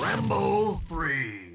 Rambo 3.